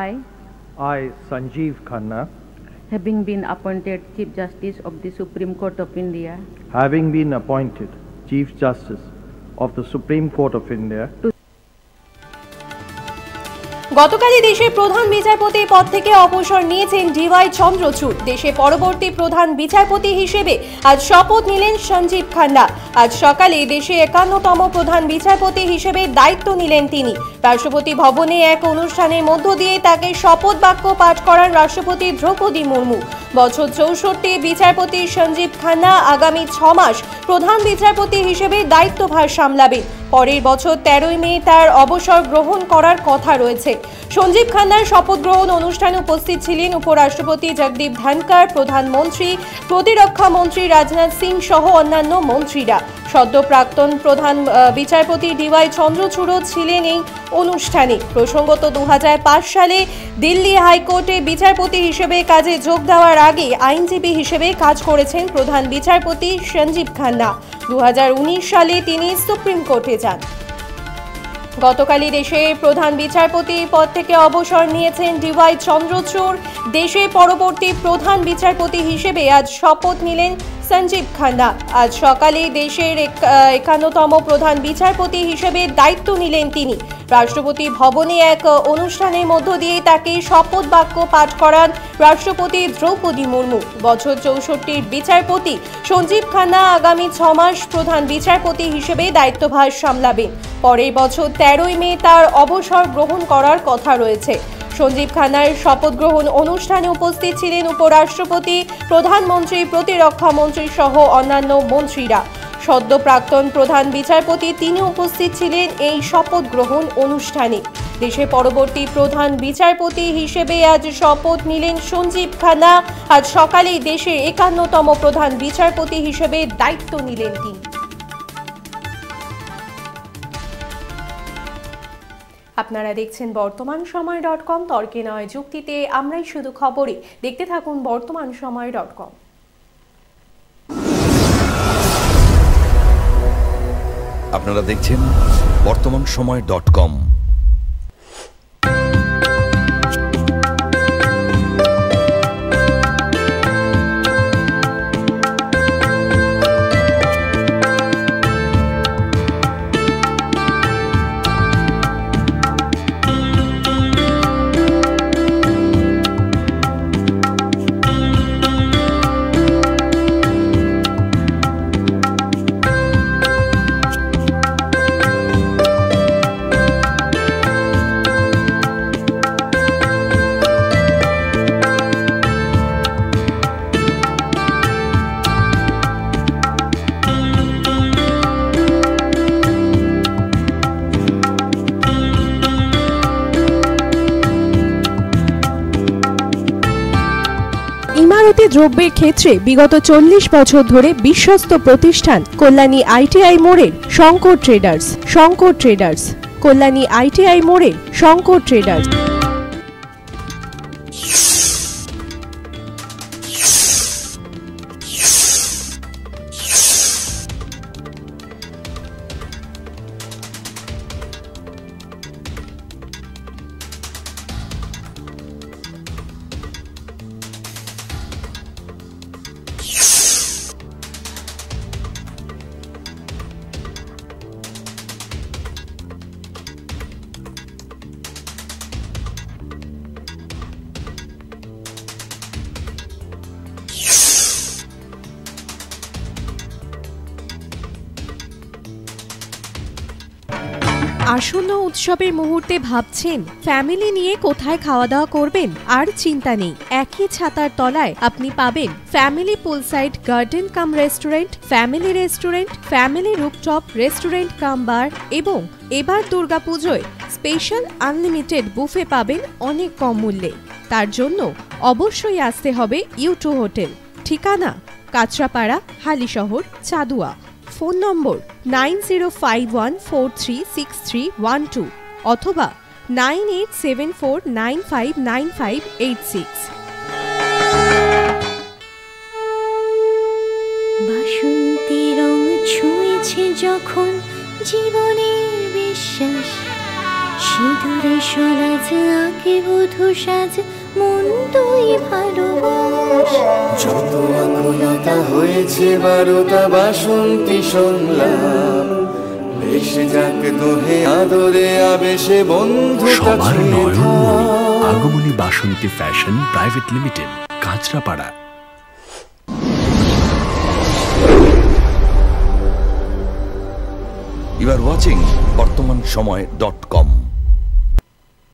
I, I, Sanjeev Khanna, having been appointed Chief Justice of the Supreme Court of India, having been appointed Chief Justice of the Supreme Court of India, গতকালই দেশের প্রধান বিচারপতি পদ থেকে অবসর নিয়েছেন dy Chandrachur. দেশে পরবর্তী প্রধান বিচারপতি হিসেবে আজ শপথ নিলেন সঞ্জীব খান্না আজ সকালে দেশে একান্নতম প্রধান বিচারপতি হিসেবে দায়িত্ব নিলেন তিনি। রাষ্ট্রপতি ভবনে এক অনুষ্ঠানের মধ্য দিয়ে তাকে শপথ বাক্য পাঠ করান রাষ্ট্রপতি দ্রৌপদী মুর্মু। বছর চৌষট্টি বিচারপতি সঞ্জীব খান্না আগামী ছ মাস প্রধান বিচারপতি হিসেবে দায়িত্বভার সামলাবেন। পরের বছর তেরোই মে তার অবসর গ্রহণ করার কথা রয়েছে। সঞ্জীব খান্নার শপথ গ্রহণ অনুষ্ঠানে উপস্থিত ছিলেন উপরাষ্ট্রপতি জগদীপ ধনকর প্রধানমন্ত্রী, প্রতিরক্ষা মন্ত্রী রাজনাথ সিং সহ অন্যান্য মন্ত্রীরা। সদ্য প্রাক্তন প্রধান বিচারপতি ডিওয়াই চন্দ্রচূড়ও ছিলেন এই অনুষ্ঠানে। প্রসঙ্গত দু হাজার পাঁচ সালে দিল্লি হাইকোর্টে বিচারপতি হিসেবে কাজে যোগ দেওয়ার আগে আইনজীবী হিসেবে কাজ করেছেন প্রধান বিচারপতি সঞ্জীব খান্না। দু হাজার উনিশ সালে তিনি সুপ্রিম কোর্টে যান। গতকালই দেশে প্রধান বিচারপতি পদ থেকে অবসর নিয়েছেন ডিওয়াই চন্দ্রচূড়। দেশে পরবর্তী প্রধান বিচারপতি হিসেবে আজ শপথ নিলেন সঞ্জীব খান্না আজ সকালে দেশের এক- একান্নতম প্রধান বিচারপতি হিসেবে দায়িত্ব নিলেন তিনি। রাষ্ট্রপতি ভবনে এক অনুষ্ঠানের মধ্য দিয়ে তাকে শপথ বাক্য পাঠ করান রাষ্ট্রপতি দ্রৌপদী মুর্মু। বছর চৌষট্টির বিচারপতি সঞ্জীব খান্না আগামী ছ মাস প্রধান বিচারপতি হিসেবে দায়িত্বভার সামলাবেন। পরের বছর তেরোই মে তার অবসর গ্রহণ করার কথা রয়েছে। সঞ্জীব খান্নার শপথ গ্রহণ অনুষ্ঠানে উপস্থিত ছিলেন উপরাষ্ট্রপতি, প্রধানমন্ত্রী, প্রতিরক্ষা মন্ত্রী সহ অন্যান্য মন্ত্রীরা। সদ্য প্রাক্তন প্রধান বিচারপতি তিনি উপস্থিত ছিলেন এই শপথ গ্রহণ অনুষ্ঠানে। দেশের পরবর্তী প্রধান বিচারপতি হিসেবে আজ শপথ নিলেন সঞ্জীব খান্না। আজ সকালেই দেশের একান্নতম প্রধান বিচারপতি হিসেবে দায়িত্ব নিলেন তিনি। আপনারা দেখছেন বর্তমান সময় ডট কম, তর্কে নয় যুক্তিতে আমরাই শুধু খবরে। দেখতে থাকুন বর্তমান সময় ডট কম। আপনারা দেখছেন বর্তমান সময় ডট কম। ইমারতি দ্রব্যের ক্ষেত্রে বিগত চল্লিশ বছর ধরে বিশ্বস্ত প্রতিষ্ঠান কল্যাণী আইটিআই মোড়ের Shankar traders Shankar traders, Kalyani ITI মোড়ের শঙ্কর ট্রেডার্স। আসন্ন উৎসবের মুহূর্তে ভাবছেন ফ্যামিলি নিয়ে কোথায় খাওয়া দাওয়া করবেন? আর চিন্তা নেই, একই ছাতার তলায় আপনি পাবেন family poolside garden cum restaurant family restaurant family rooftop restaurant cum bar এবং এবার দুর্গাপুজোয় স্পেশাল আনলিমিটেড বুফে পাবেন অনেক কম মূল্যে। তার জন্য অবশ্যই আসতে হবে ইউটু হোটেল ঠিকানা, Kanchrapara, Halisahar, Chadua. Phone number nine zero five one four three six three one two অথবা nine eight seven four nine five nine five eight six. বাসন্তী রং ছুঁয়েছে যখন সে সিঁদুরে সরাজ আঁকে বধু সাজ মন তুই ভালোবাস। যত আকুলতা হয়েছে বারোটা বাসন্তী সংলাপ। ভেসে যাক দোহে আদরে আবেশে বন্ধু সবার নয়নমণি Agomoni Basanti fashion private limited Kanchrapara. You are watching Bartaman Samay dot com